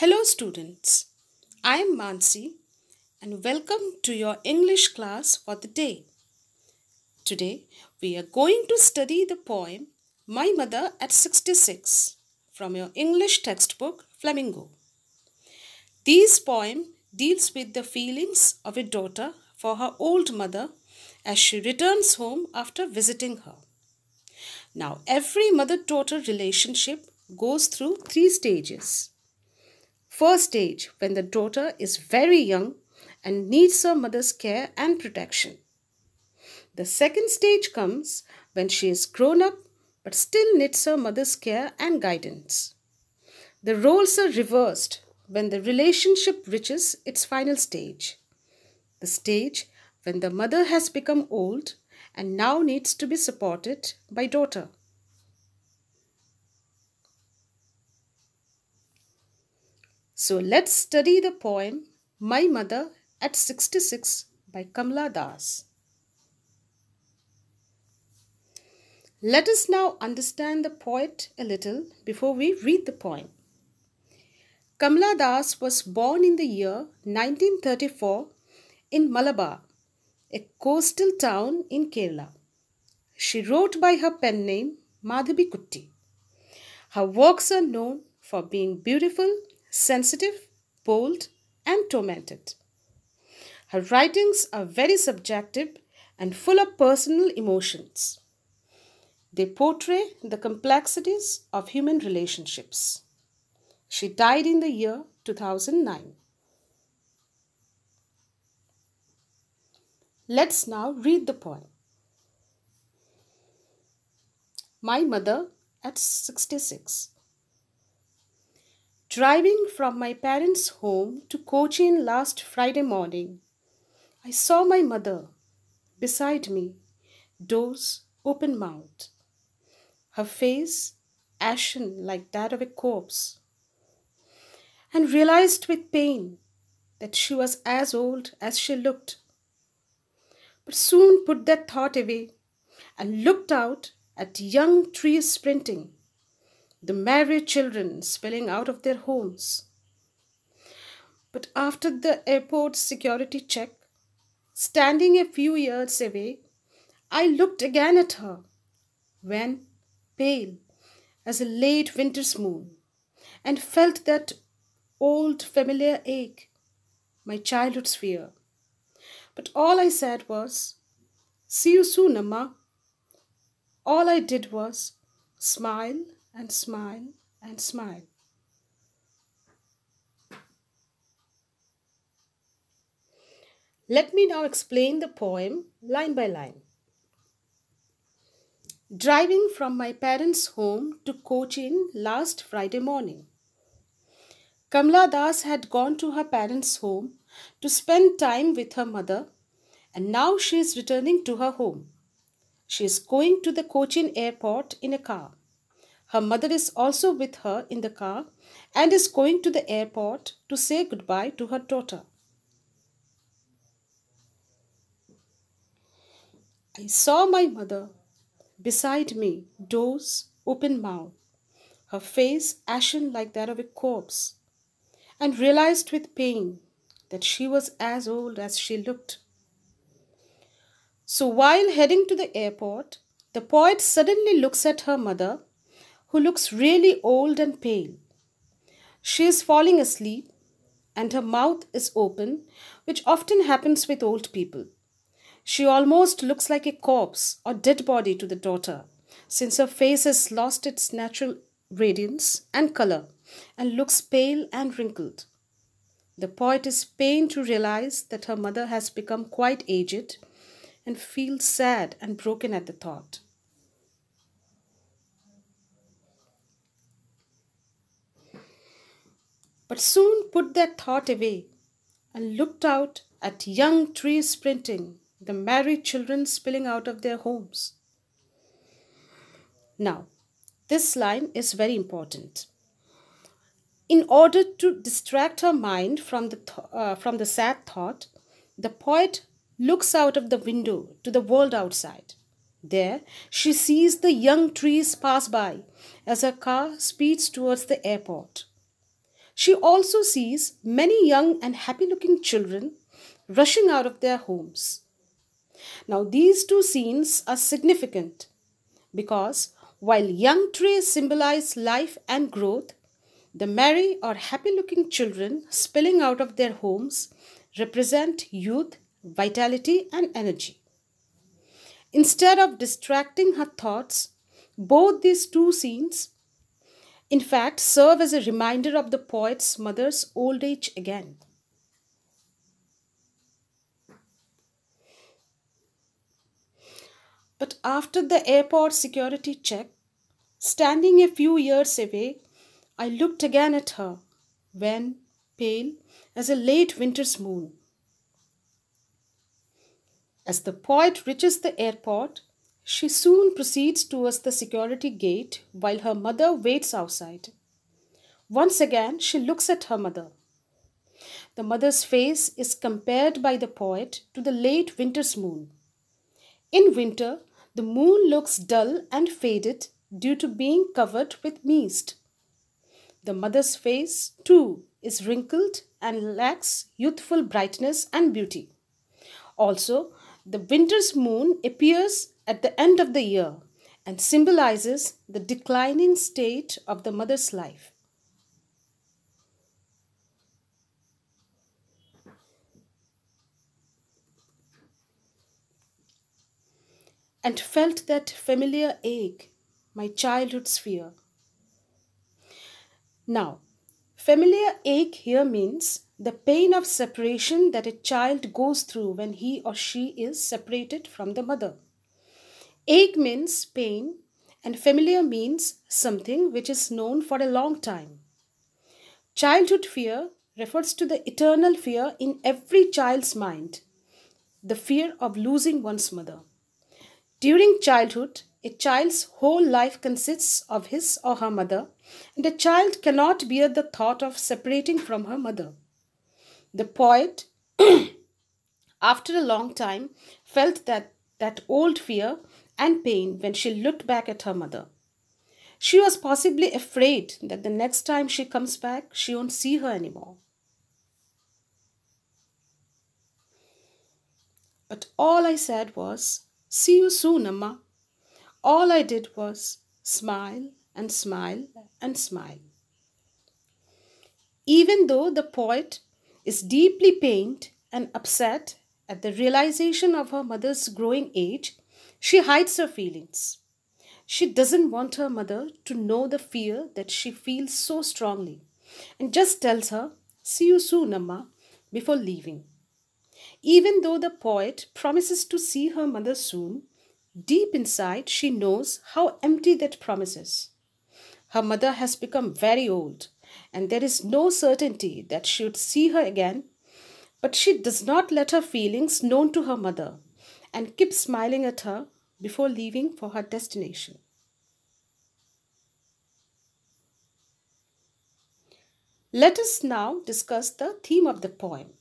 Hello, students. I am Manashi and welcome to your English class for the day. Today, we are going to study the poem My Mother at 66 from your English textbook Flamingo. This poem deals with the feelings of a daughter for her old mother as she returns home after visiting her. Now, every mother daughter relationship goes through three stages. First stage when the daughter is very young and needs her mother's care and protection. The second stage comes when she is grown up but still needs her mother's care and guidance. The roles are reversed when the relationship reaches its final stage. The stage when the mother has become old and now needs to be supported by daughter. So let's study the poem My Mother at 66 by Kamla Das. Let us now understand the poet a little before we read the poem. Kamla Das was born in the year 1934 in Malabar, a coastal town in Kerala. She wrote by her pen name Madhabi Kutti. Her works are known for being beautiful, sensitive, bold, and tormented. Her writings are very subjective and full of personal emotions. They portray the complexities of human relationships. She died in the year 2009. Let's now read the poem. My Mother at 66. Driving from my parents' home to Cochin last Friday morning, I saw my mother beside me, doors open mouthed, her face ashen like that of a corpse, and realized with pain that she was as old as she looked. But soon put that thought away and looked out at young trees sprinting, the married children spilling out of their homes. But after the airport security check, standing a few yards away, I looked again at her, when pale as a late winter's moon, and felt that old familiar ache, my childhood's fear. But all I said was, See you soon, Amma. All I did was smile and smile and smile. Let me now explain the poem line by line. Driving from my parents' home to Cochin last Friday morning. Kamla Das had gone to her parents' home to spend time with her mother, and now she is returning to her home. She is going to the Cochin airport in a car. Her mother is also with her in the car and is going to the airport to say goodbye to her daughter. I saw my mother beside me, doors open mouth, her face ashen like that of a corpse, and realized with pain that she was as old as she looked. So while heading to the airport, the poet suddenly looks at her mother who looks really old and pale. She is falling asleep and her mouth is open, which often happens with old people. She almost looks like a corpse or dead body to the daughter, since her face has lost its natural radiance and color and looks pale and wrinkled. The poet is pained to realize that her mother has become quite aged and feels sad and broken at the thought. But soon put that thought away and looked out at young trees sprinting, the married children spilling out of their homes. Now, this line is very important. In order to distract her mind from the, th- uh, from the sad thought, the poet looks out of the window to the world outside. There, she sees the young trees pass by as her car speeds towards the airport. She also sees many young and happy looking children rushing out of their homes. Now, these two scenes are significant because while young trees symbolize life and growth, the merry or happy looking children spilling out of their homes represent youth, vitality, and energy. Instead of distracting her thoughts, both these two scenes, in fact, serve as a reminder of the poet's mother's old age again. But after the airport security check, standing a few years away, I looked again at her, when pale as a late winter's moon. As the poet reaches the airport, she soon proceeds towards the security gate while her mother waits outside. Once again, she looks at her mother. The mother's face is compared by the poet to the late winter's moon. In winter, the moon looks dull and faded due to being covered with mist. The mother's face, too, is wrinkled and lacks youthful brightness and beauty. Also, the winter's moon appears at the end of the year and symbolizes the declining state of the mother's life. And felt that familiar ache, my childhood's fear. Now, familiar ache here means the pain of separation that a child goes through when he or she is separated from the mother. Ache means pain, and familiar means something which is known for a long time. Childhood fear refers to the eternal fear in every child's mind the fear of losing one's mother. During childhood, a child's whole life consists of his or her mother, and a child cannot bear the thought of separating from her mother. The poet, after a long time, felt that, that old fear and pain when she looked back at her mother. She was possibly afraid that the next time she comes back, she won't see her anymore. But all I said was, See you soon, Amma. All I did was smile and smile and smile. Even though the poet is deeply pained and upset at the realization of her mother's growing age, she hides her feelings. She doesn't want her mother to know the fear that she feels so strongly and just tells her, See you soon, Amma, before leaving. Even though the poet promises to see her mother soon, Deep inside, she knows how empty that promise is. Her mother has become very old, and there is no certainty that she would see her again. But she does not let her feelings known to her mother and keeps smiling at her before leaving for her destination. Let us now discuss the theme of the poem.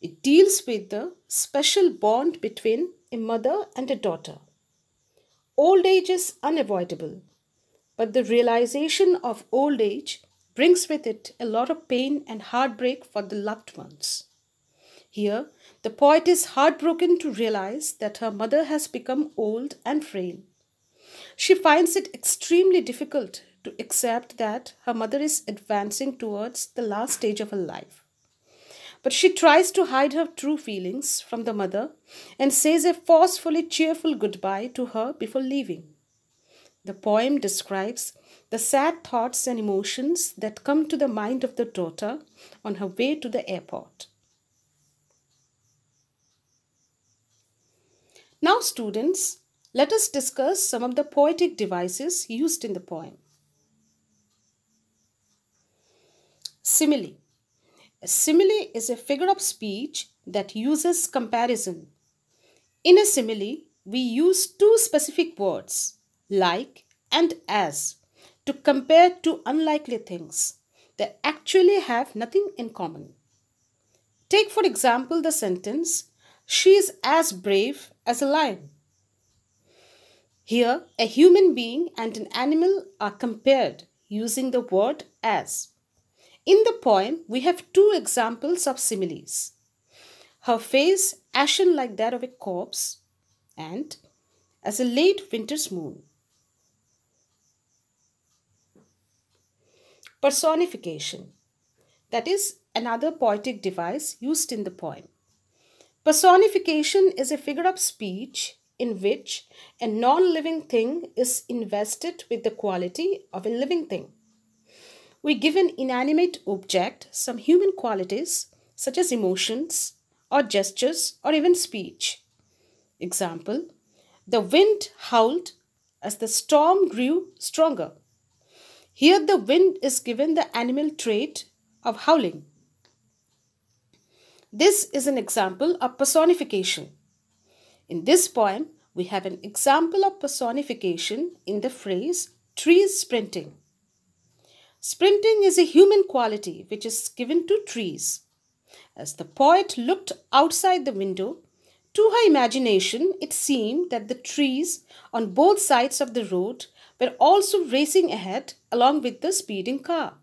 It deals with the special bond between a mother and a daughter. Old age is unavoidable, but the realization of old age brings with it a lot of pain and heartbreak for the loved ones. Here, the poet is heartbroken to realize that her mother has become old and frail. She finds it extremely difficult to accept that her mother is advancing towards the last stage of her life. But she tries to hide her true feelings from the mother and says a forcefully cheerful goodbye to her before leaving. The poem describes the sad thoughts and emotions that come to the mind of the daughter on her way to the airport. Now, students, let us discuss some of the poetic devices used in the poem. Simile. A simile is a figure of speech that uses comparison. In a simile, we use two specific words, like and as, to compare two unlikely things that actually have nothing in common. Take, for example, the sentence, She is as brave as a lion. Here, a human being and an animal are compared using the word as. In the poem, we have two examples of similes her face ashen like that of a corpse, and as a late winter's moon. Personification that is another poetic device used in the poem. Personification is a figure of speech in which a non living thing is invested with the quality of a living thing. We give an inanimate object some human qualities such as emotions or gestures or even speech. Example The wind howled as the storm grew stronger. Here, the wind is given the animal trait of howling. This is an example of personification. In this poem, we have an example of personification in the phrase trees sprinting. Sprinting is a human quality which is given to trees. As the poet looked outside the window, to her imagination it seemed that the trees on both sides of the road were also racing ahead along with the speeding car.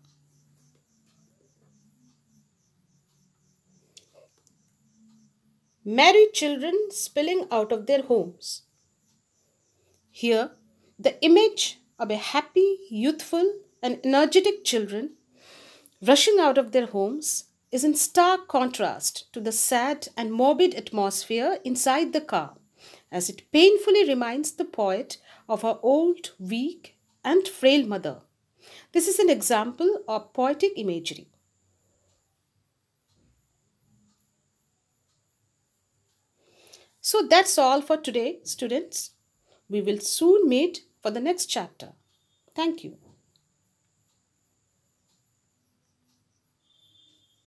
Merry children spilling out of their homes. Here, the image of a happy, youthful, and energetic children rushing out of their homes is in stark contrast to the sad and morbid atmosphere inside the car, as it painfully reminds the poet of her old, weak, and frail mother. This is an example of poetic imagery. So that's all for today, students. We will soon meet for the next chapter. Thank you.